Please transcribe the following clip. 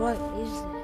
What is this?